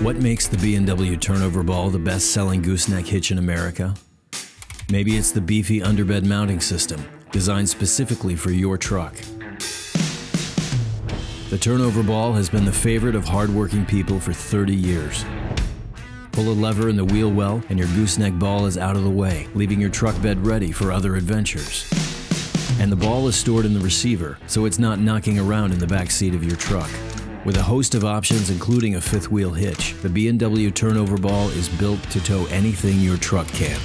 What makes the B&W turnover ball the best-selling gooseneck hitch in America? Maybe it's the beefy underbed mounting system, designed specifically for your truck. The turnover ball has been the favorite of hardworking people for 30 years. Pull a lever in the wheel well, and your gooseneck ball is out of the way, leaving your truck bed ready for other adventures. And the ball is stored in the receiver, so it's not knocking around in the back seat of your truck. With a host of options, including a fifth wheel hitch, the B&W turnover ball is built to tow anything your truck can.